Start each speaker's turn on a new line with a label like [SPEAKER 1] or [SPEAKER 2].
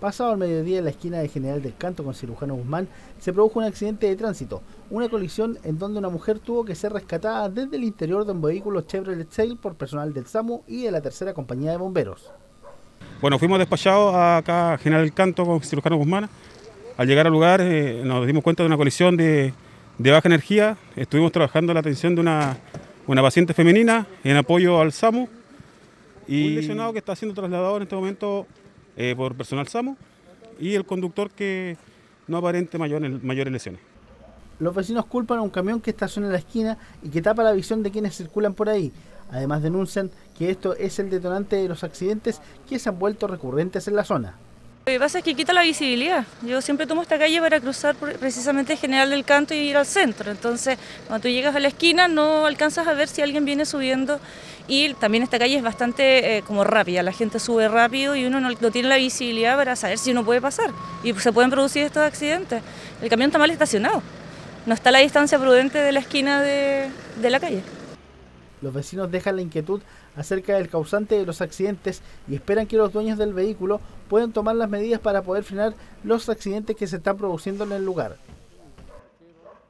[SPEAKER 1] Pasado el mediodía en la esquina de General del Canto con Cirujano Guzmán, se produjo un accidente de tránsito, una colisión en donde una mujer tuvo que ser rescatada desde el interior de un vehículo Chevrolet Sail por personal del SAMU y de la tercera compañía de bomberos.
[SPEAKER 2] Bueno, fuimos despachados acá a General del Canto con Cirujano Guzmán. Al llegar al lugar eh, nos dimos cuenta de una colisión de, baja energía. Estuvimos trabajando la atención de una, una paciente femenina en apoyo al SAMU y un lesionado que está siendo trasladado en este momento eh, por personal SAMU y el conductor que no aparente mayores, lesiones.
[SPEAKER 1] Los vecinos culpan a un camión que estaciona en la esquina y que tapa la visión de quienes circulan por ahí. Además denuncian que esto es el detonante de los accidentes que se han vuelto recurrentes en la zona.
[SPEAKER 3] Lo que pasa es que quita la visibilidad. Yo siempre tomo esta calle para cruzar precisamente General del Canto y ir al centro. Entonces, cuando tú llegas a la esquina no alcanzas a ver si alguien viene subiendo. Y también esta calle es bastante eh, como rápida. La gente sube rápido y uno no, tiene la visibilidad para saber si uno puede pasar. Y se pueden producir estos accidentes. El camión está mal estacionado. No está a la distancia prudente de la esquina de la calle.
[SPEAKER 1] Los vecinos dejan la inquietud acerca del causante de los accidentes y esperan que los dueños del vehículo puedan tomar las medidas para poder frenar los accidentes que se están produciendo en el lugar.